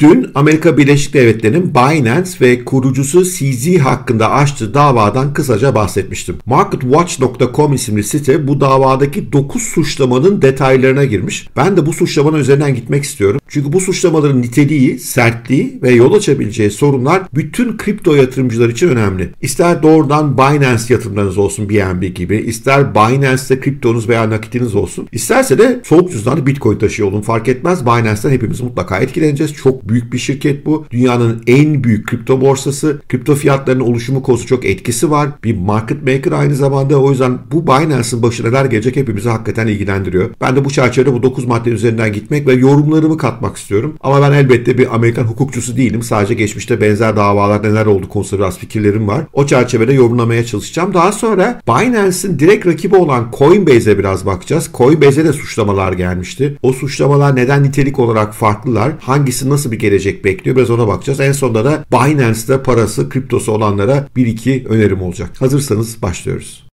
Dün Amerika Birleşik Devletleri'nin Binance ve kurucusu CZ hakkında açtığı davadan kısaca bahsetmiştim. MarketWatch.com isimli site bu davadaki 9 suçlamanın detaylarına girmiş. Ben de bu suçlamanın üzerinden gitmek istiyorum. Çünkü bu suçlamaların niteliği, sertliği ve yol açabileceği sorunlar bütün kripto yatırımcılar için önemli. İster doğrudan Binance yatırımlarınız olsun BNB gibi, ister Binance'te kriptonuz veya nakitiniz olsun, isterse de soğuk cüzdanlı Bitcoin taşıyor olun fark etmez. Binance'den hepimiz mutlaka etkileneceğiz. Çok büyük bir şirket bu. Dünyanın en büyük kripto borsası. Kripto fiyatlarının oluşumu konusu çok etkisi var. Bir market maker aynı zamanda. O yüzden bu Binance'ın başına neler gelecek hepimizi hakikaten ilgilendiriyor. Ben de bu çerçevede bu 9 madde üzerinden gitmek ve yorumlarımı katmak istiyorum. Ama ben elbette bir Amerikan hukukçusu değilim. Sadece geçmişte benzer davalar neler oldu konusunda biraz fikirlerim var. O çerçevede yorumlamaya çalışacağım. Daha sonra Binance'in direkt rakibi olan Coinbase'e biraz bakacağız. Coinbase'e de suçlamalar gelmişti. O suçlamalar neden nitelik olarak farklılar? Hangisi nasıl bir gelecek bekliyor? Biraz ona bakacağız. En sonunda da Binance'de parası, kriptosu olanlara bir iki önerim olacak. Hazırsanız başlıyoruz.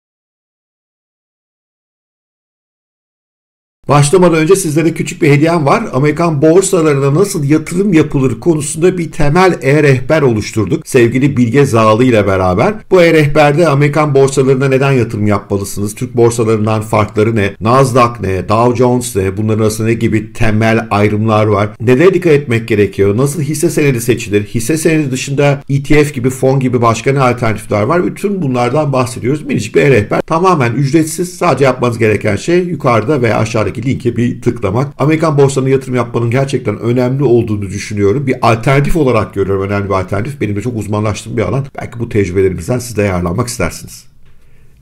Başlamadan önce sizlere küçük bir hediyem var. Amerikan borsalarına nasıl yatırım yapılır konusunda bir temel e-rehber oluşturduk. Sevgili Bilge Zağlı ile beraber. Bu e-rehberde Amerikan borsalarına neden yatırım yapmalısınız? Türk borsalarından farkları ne? Nasdaq ne? Dow Jones ne? Bunların arasında ne gibi temel ayrımlar var? Nelere dikkat etmek gerekiyor? Nasıl hisse senedi seçilir? Hisse senedi dışında ETF gibi, fon gibi başka ne alternatifler var? Bütün bunlardan bahsediyoruz. Minicik bir e-rehber. Tamamen ücretsiz. Sadece yapmanız gereken şey yukarıda veya aşağıda aşağıdaki linke bir tıklamak. Amerikan borsalarına yatırım yapmanın gerçekten önemli olduğunu düşünüyorum. Bir alternatif olarak görüyorum önemli bir alternatif. Benim de çok uzmanlaştığım bir alan. Belki bu tecrübelerimizden siz de yararlanmak istersiniz.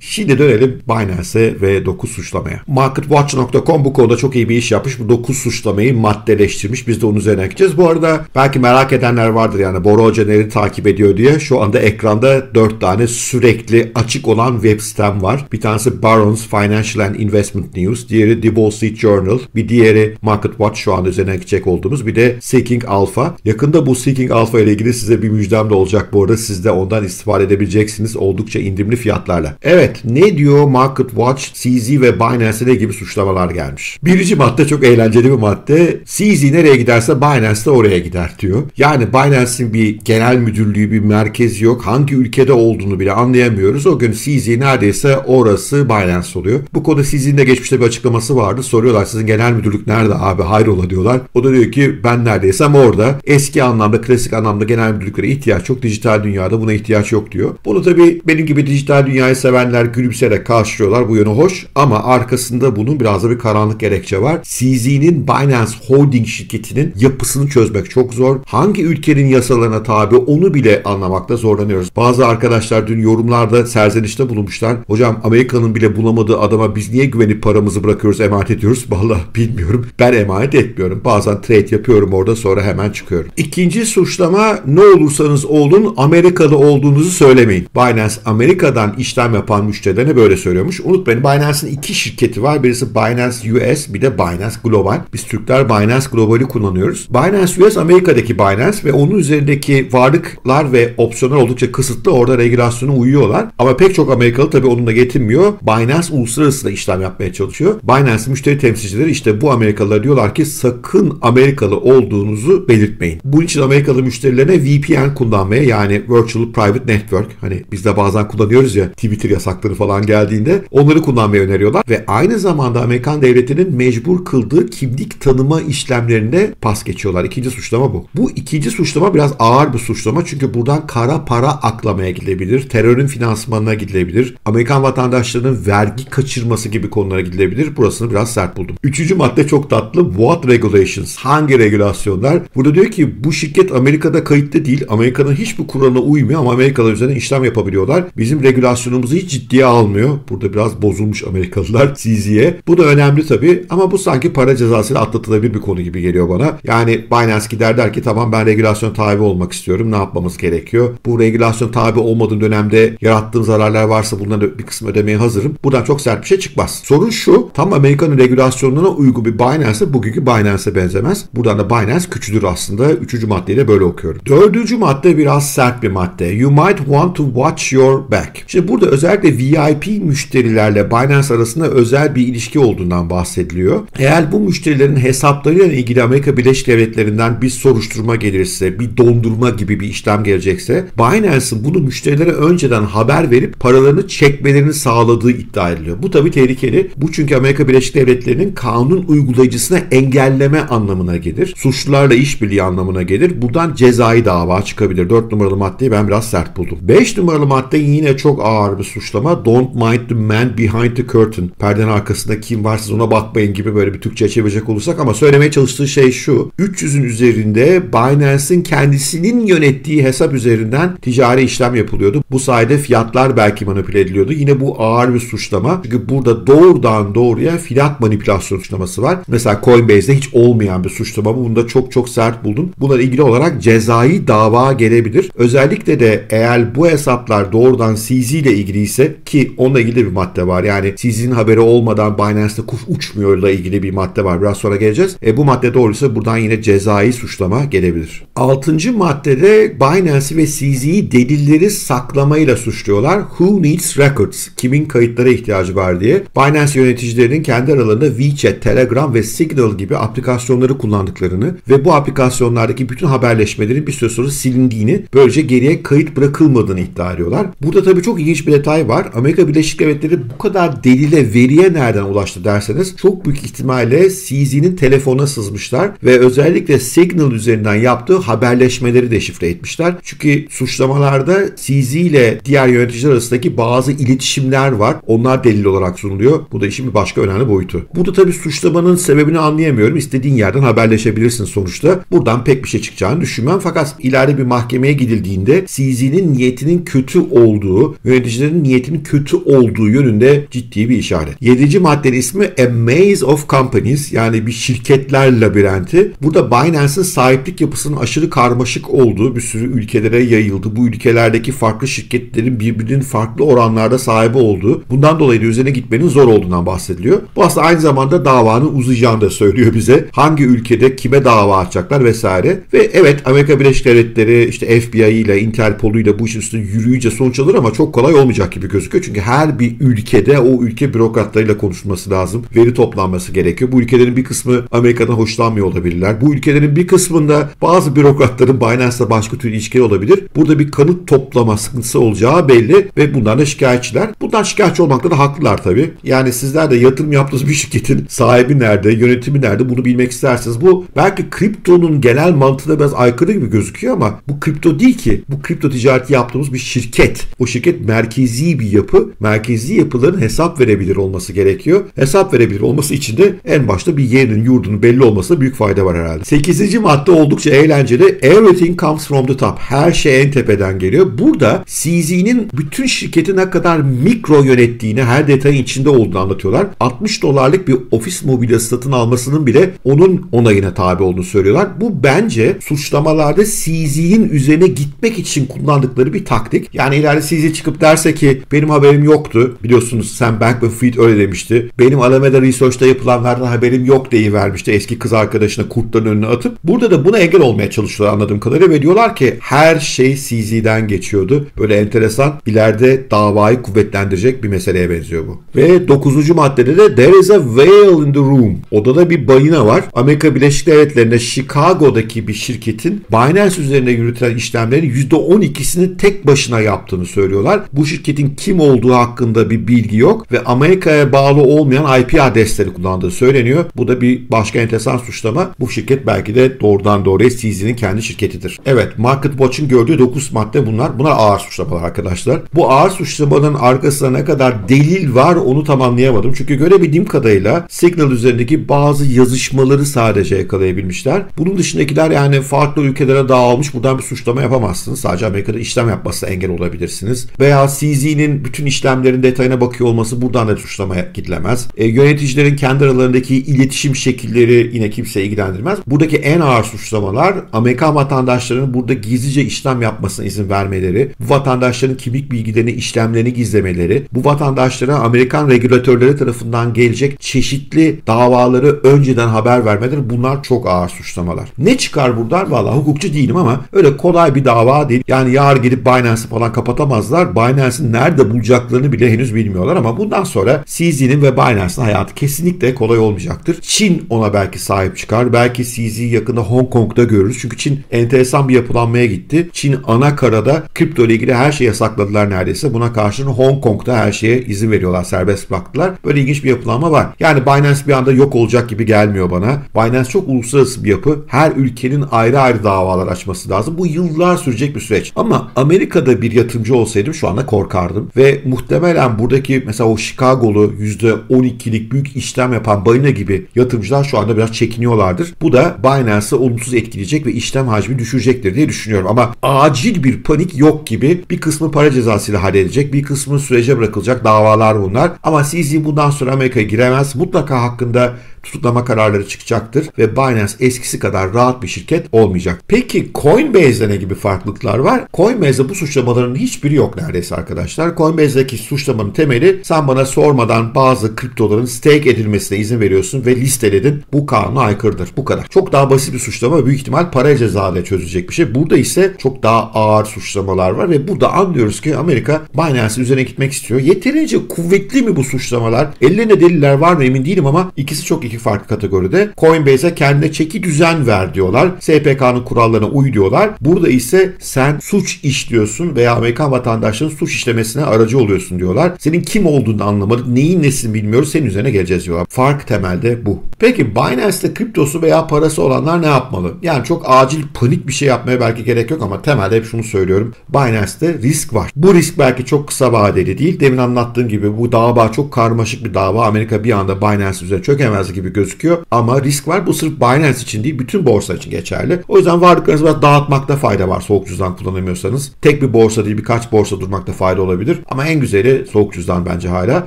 Şimdi dönelim Binance'e ve 9 suçlamaya. MarketWatch.com bu konuda çok iyi bir iş yapmış. Bu 9 suçlamayı maddeleştirmiş. Biz de onun üzerine gideceğiz. Bu arada belki merak edenler vardır yani Bora Hoca neleri takip ediyor diye. Şu anda ekranda 4 tane sürekli açık olan web sitem var. Bir tanesi Barron's Financial and Investment News. Diğeri The Wall Street Journal. Bir diğeri MarketWatch şu anda üzerine gidecek olduğumuz. Bir de Seeking Alpha. Yakında bu Seeking Alpha ile ilgili size bir müjdem de olacak bu arada. Siz de ondan istifade edebileceksiniz oldukça indirimli fiyatlarla. Evet Evet ne diyor Market Watch, CZ ve Binance'e gibi suçlamalar gelmiş. Birinci madde çok eğlenceli bir madde. CZ nereye giderse Binance de oraya gider diyor. Yani Binance'in bir genel müdürlüğü, bir merkezi yok. Hangi ülkede olduğunu bile anlayamıyoruz. O gün CZ neredeyse orası Binance oluyor. Bu konuda CZ'in de geçmişte bir açıklaması vardı. Soruyorlar sizin genel müdürlük nerede abi hayrola diyorlar. O da diyor ki ben neredeysem orada. Eski anlamda, klasik anlamda genel müdürlüklere ihtiyaç yok. Dijital dünyada buna ihtiyaç yok diyor. Bunu tabii benim gibi dijital dünyayı sevenler Bizimkiler gülümseyerek karşılıyorlar. Bu yönü hoş ama arkasında bunun biraz da bir karanlık gerekçe var. CZ'nin Binance Holding şirketinin yapısını çözmek çok zor. Hangi ülkenin yasalarına tabi onu bile anlamakta zorlanıyoruz. Bazı arkadaşlar dün yorumlarda serzenişte bulunmuşlar. Hocam Amerika'nın bile bulamadığı adama biz niye güvenip paramızı bırakıyoruz, emanet ediyoruz? Valla bilmiyorum. Ben emanet etmiyorum. Bazen trade yapıyorum orada sonra hemen çıkıyorum. İkinci suçlama ne olursanız olun Amerikalı olduğunuzu söylemeyin. Binance Amerika'dan işlem yapan müşterilerine böyle söylüyormuş. Unutmayın Binance'in iki şirketi var. Birisi Binance US bir de Binance Global. Biz Türkler Binance Global'i kullanıyoruz. Binance US Amerika'daki Binance ve onun üzerindeki varlıklar ve opsiyonlar oldukça kısıtlı. Orada regülasyona uyuyorlar. Ama pek çok Amerikalı tabii onunla getirmiyor. Binance uluslararası da işlem yapmaya çalışıyor. Binance müşteri temsilcileri işte bu Amerikalılar diyorlar ki sakın Amerikalı olduğunuzu belirtmeyin. Bunun için Amerikalı müşterilerine VPN kullanmaya yani Virtual Private Network hani biz de bazen kullanıyoruz ya Twitter yasak hakları falan geldiğinde onları kullanmayı öneriyorlar ve aynı zamanda Amerikan devletinin mecbur kıldığı kimlik tanıma işlemlerinde pas geçiyorlar. İkinci suçlama bu. Bu ikinci suçlama biraz ağır bir suçlama çünkü buradan kara para aklamaya gidilebilir. Terörün finansmanına gidilebilir. Amerikan vatandaşlarının vergi kaçırması gibi konulara gidilebilir. Burasını biraz sert buldum. Üçüncü madde çok tatlı. What regulations? Hangi regülasyonlar? Burada diyor ki bu şirket Amerika'da kayıtlı değil. Amerika'nın hiçbir kuralına uymuyor ama Amerikalılar üzerine işlem yapabiliyorlar. Bizim regülasyonumuzu hiç ciddiye almıyor. Burada biraz bozulmuş Amerikalılar CZ'ye. Bu da önemli tabii ama bu sanki para cezasıyla atlatılabilir bir konu gibi geliyor bana. Yani Binance gider der ki tamam ben regülasyon tabi olmak istiyorum. Ne yapmamız gerekiyor? Bu regülasyon tabi olmadığım dönemde yarattığım zararlar varsa bunları bir kısmı ödemeye hazırım. Buradan çok sert bir şey çıkmaz. Sorun şu tam Amerika'nın regülasyonlarına uygun bir Binance bugünkü Binance'e benzemez. Buradan da Binance küçülür aslında. Üçüncü maddeyi de böyle okuyorum. Dördüncü madde biraz sert bir madde. You might want to watch your back. Şimdi burada Özellikle VIP müşterilerle Binance arasında özel bir ilişki olduğundan bahsediliyor. Eğer bu müşterilerin hesaplarıyla ilgili Amerika Birleşik Devletleri'nden bir soruşturma gelirse, bir dondurma gibi bir işlem gelecekse Binance'ın bunu müşterilere önceden haber verip paralarını çekmelerini sağladığı iddia ediliyor. Bu tabii tehlikeli. Bu çünkü Amerika Birleşik Devletleri'nin kanun uygulayıcısına engelleme anlamına gelir. Suçlularla işbirliği anlamına gelir. Buradan cezai dava çıkabilir. 4 numaralı maddeyi ben biraz sert buldum. 5 numaralı madde yine çok ağır bir suçlama. Don't mind the man behind the curtain. Perdenin arkasında kim var siz ona bakmayın gibi böyle bir Türkçe çevirecek olursak ama söylemeye çalıştığı şey şu. 300'ün üzerinde Binance'in kendisinin yönettiği hesap üzerinden ticari işlem yapılıyordu. Bu sayede fiyatlar belki manipüle ediliyordu. Yine bu ağır bir suçlama. Çünkü burada doğrudan doğruya fiyat manipülasyon suçlaması var. Mesela Coinbase'de hiç olmayan bir suçlama. Bunu da çok çok sert buldum. Bununla ilgili olarak cezai dava gelebilir. Özellikle de eğer bu hesaplar doğrudan CZ ile ilgili ise ki onunla ilgili bir madde var. Yani CZ'nin haberi olmadan Binance'de kuş uçmuyor ile ilgili bir madde var. Biraz sonra geleceğiz. E, bu madde doğruysa buradan yine cezai suçlama gelebilir. Altıncı maddede Binance ve CZ'yi delilleri saklamayla suçluyorlar. Who needs records? Kimin kayıtlara ihtiyacı var diye. Binance yöneticilerinin kendi aralarında WeChat, Telegram ve Signal gibi aplikasyonları kullandıklarını ve bu aplikasyonlardaki bütün haberleşmelerin bir süre sonra silindiğini, böylece geriye kayıt bırakılmadığını iddia ediyorlar. Burada tabii çok ilginç bir detay var. Amerika Birleşik Devletleri bu kadar delile, veriye nereden ulaştı derseniz çok büyük ihtimalle CZ'nin telefona sızmışlar ve özellikle Signal üzerinden yaptığı haberleşmeleri deşifre etmişler. Çünkü suçlamalarda CZ ile diğer yöneticiler arasındaki bazı iletişimler var. Onlar delil olarak sunuluyor. Bu da işin bir başka önemli boyutu. Burada tabii suçlamanın sebebini anlayamıyorum. İstediğin yerden haberleşebilirsin sonuçta. Buradan pek bir şey çıkacağını düşünmem. Fakat ileride bir mahkemeye gidildiğinde CZ'nin niyetinin kötü olduğu, yöneticilerin niyetinin kötü olduğu yönünde ciddi bir işaret. Yedinci maddenin ismi A Maze of Companies yani bir şirketler labirenti. Burada Binance'ın sahiplik yapısının aşırı karmaşık olduğu bir sürü ülkelere yayıldı. Bu ülkelerdeki farklı şirketlerin birbirinin farklı oranlarda sahibi olduğu. Bundan dolayı da üzerine gitmenin zor olduğundan bahsediliyor. Bu aslında aynı zamanda davanın uzayacağını da söylüyor bize. Hangi ülkede kime dava açacaklar vesaire. Ve evet Amerika Birleşik Devletleri işte FBI ile Interpol ile bu işin üstüne yürüyünce sonuç alır ama çok kolay olmayacak gibi gözüküyor. Çünkü her bir ülkede o ülke bürokratlarıyla konuşması lazım. Veri toplanması gerekiyor. Bu ülkelerin bir kısmı Amerika'dan hoşlanmıyor olabilirler. Bu ülkelerin bir kısmında bazı bürokratların Binance'la başka türlü ilişkileri olabilir. Burada bir kanıt toplama sıkıntısı olacağı belli ve bundan da şikayetçiler. Bundan şikayetçi olmakta da haklılar tabii. Yani sizler de yatırım yaptığınız bir şirketin sahibi nerede, yönetimi nerede bunu bilmek istersiniz. Bu belki kriptonun genel mantığına biraz aykırı gibi gözüküyor ama bu kripto değil ki. Bu kripto ticareti yaptığımız bir şirket. Bu şirket merkezi bir yapı. Merkezi yapıların hesap verebilir olması gerekiyor. Hesap verebilir olması için de en başta bir yerinin, yurdunun belli olmasına büyük fayda var herhalde. Sekizinci madde oldukça eğlenceli. Everything comes from the top. Her şey en tepeden geliyor. Burada CZ'nin bütün şirketi ne kadar mikro yönettiğini, her detayın içinde olduğunu anlatıyorlar. 60 dolarlık bir ofis mobilyası satın almasının bile onun onayına tabi olduğunu söylüyorlar. Bu bence suçlamalarda CZ'nin üzerine gitmek için kullandıkları bir taktik. Yani ileride CZ çıkıp derse ki benim haberim yoktu. Biliyorsunuz Sam Bankman-Fried öyle demişti. Benim Alameda Research'ta yapılanlardan haberim yok vermişti eski kız arkadaşına kurtların önüne atıp. Burada da buna engel olmaya çalışıyorlar anladığım kadarıyla ve diyorlar ki her şey CZ'den geçiyordu. Böyle enteresan ileride davayı kuvvetlendirecek bir meseleye benziyor bu. Ve 9. maddede de there is a whale in the room. Odada bir balina var. Amerika Birleşik Devletleri'nde Chicago'daki bir şirketin Binance üzerine yürütülen işlemlerin %12'sini tek başına yaptığını söylüyorlar. Bu şirketin kim olduğu hakkında bir bilgi yok ve Amerika'ya bağlı olmayan IP adresleri kullandığı söyleniyor. Bu da bir başka enteresan suçlama. Bu şirket belki de doğrudan doğruya CZ'nin kendi şirketidir. Evet Market Watch'ın gördüğü 9 madde bunlar. Bunlar ağır suçlamalar arkadaşlar. Bu ağır suçlamanın arkasında ne kadar delil var onu tam anlayamadım. Çünkü görebildiğim kadarıyla Signal üzerindeki bazı yazışmaları sadece yakalayabilmişler. Bunun dışındakiler yani farklı ülkelere dağılmış. Buradan bir suçlama yapamazsınız. Sadece Amerika'da işlem yapması engel olabilirsiniz. Veya CZ'nin bütün işlemlerin detayına bakıyor olması buradan da suçlamaya gidilemez. E, yöneticilerin kendi aralarındaki iletişim şekilleri yine kimseyi ilgilendirmez. Buradaki en ağır suçlamalar Amerikan vatandaşlarının burada gizlice işlem yapmasına izin vermeleri, bu vatandaşların kimlik bilgilerini, işlemlerini gizlemeleri, bu vatandaşlara Amerikan regülatörleri tarafından gelecek çeşitli davaları önceden haber vermeleri bunlar çok ağır suçlamalar. Ne çıkar buradan? Valla hukukçu değilim ama öyle kolay bir dava değil. Yani yar gidip Binance'ı falan kapatamazlar. Binance'ın nerede nerede bulacaklarını bile henüz bilmiyorlar ama bundan sonra CZ'nin ve Binance'ın hayatı kesinlikle kolay olmayacaktır. Çin ona belki sahip çıkar. Belki CZ'yi yakında Hong Kong'da görürüz. Çünkü Çin enteresan bir yapılanmaya gitti. Çin ana karada kripto ile ilgili her şeyi yasakladılar neredeyse. Buna karşın Hong Kong'da her şeye izin veriyorlar. Serbest bıraktılar. Böyle ilginç bir yapılanma var. Yani Binance bir anda yok olacak gibi gelmiyor bana. Binance çok uluslararası bir yapı. Her ülkenin ayrı ayrı davalar açması lazım. Bu yıllar sürecek bir süreç. Ama Amerika'da bir yatırımcı olsaydım şu anda korkardım. Ve muhtemelen buradaki mesela o Chicago'lu %12'lik büyük işlem yapan balina gibi yatırımcılar şu anda biraz çekiniyorlardır. Bu da Binance'ı olumsuz etkileyecek ve işlem hacmi düşürecektir diye düşünüyorum. Ama acil bir panik yok gibi bir kısmı para cezasıyla halledecek, bir kısmı sürece bırakılacak davalar bunlar. Ama CZ bundan sonra Amerika'ya giremez. Mutlaka hakkında tutuklama kararları çıkacaktır ve Binance eskisi kadar rahat bir şirket olmayacak. Peki Coinbase'de ne gibi farklılıklar var? Coinbase'de bu suçlamaların hiçbiri yok neredeyse arkadaşlar. Coinbase'deki suçlamanın temeli sen bana sormadan bazı kriptoların stake edilmesine izin veriyorsun ve listeledin. Bu kanuna aykırıdır. Bu kadar. Çok daha basit bir suçlama büyük ihtimal para cezayla çözülecek bir şey. Burada ise çok daha ağır suçlamalar var ve burada anlıyoruz ki Amerika Binance'in üzerine gitmek istiyor. Yeterince kuvvetli mi bu suçlamalar? Ellerinde deliller var mı emin değilim ama ikisi çok iki farklı kategoride. Coinbase'e kendine çeki düzen ver diyorlar. SPK'nın kurallarına uy diyorlar. Burada ise sen suç işliyorsun veya Amerikan vatandaşlarının suç işlemesine aracı oluyorsun diyorlar. Senin kim olduğunu anlamadık, neyin nesin bilmiyoruz, senin üzerine geleceğiz diyorlar. Fark temelde bu. Peki Binance'te kriptosu veya parası olanlar ne yapmalı? Yani çok acil panik bir şey yapmaya belki gerek yok ama temelde hep şunu söylüyorum. Binance'te risk var. Bu risk belki çok kısa vadeli değil. Demin anlattığım gibi bu dava çok karmaşık bir dava. Amerika bir anda Binance üzerine çökemez gibi gözüküyor. Ama risk var. Bu sırf Binance için değil bütün borsa için geçerli. O yüzden varlıklarınızı biraz dağıtmakta fayda var soğuk cüzdan kullanamıyorsanız. Tek bir borsa değil birkaç borsa durmakta fayda olabilir. Ama en güzeli soğuk cüzdan bence hala.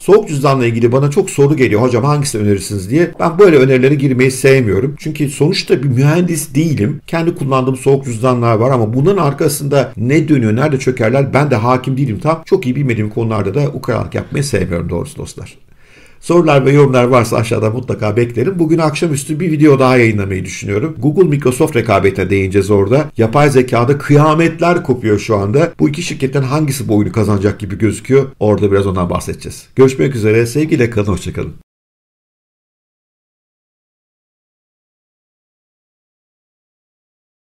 Soğuk cüzdanla ilgili bana çok soru geliyor. Hocam hangisini önerirsiniz diye. Ben böyle önerilere girmeyi sevmiyorum. Çünkü sonuçta bir mühendis değilim. Kendi kullandığım soğuk cüzdanlar var ama bunun arkasında ne dönüyor, nerede çökerler ben de hakim değilim tam. Çok iyi bilmediğim konularda da ukalalık yapmayı sevmiyorum doğrusu dostlar. Sorular ve yorumlar varsa aşağıda mutlaka beklerim. Bugün akşamüstü bir video daha yayınlamayı düşünüyorum. Google Microsoft rekabetine değineceğiz orada. Yapay zekada kıyametler kopuyor şu anda. Bu iki şirketten hangisi bu oyunu kazanacak gibi gözüküyor. Orada biraz ondan bahsedeceğiz. Görüşmek üzere. Sevgiyle kalın. Hoşçakalın.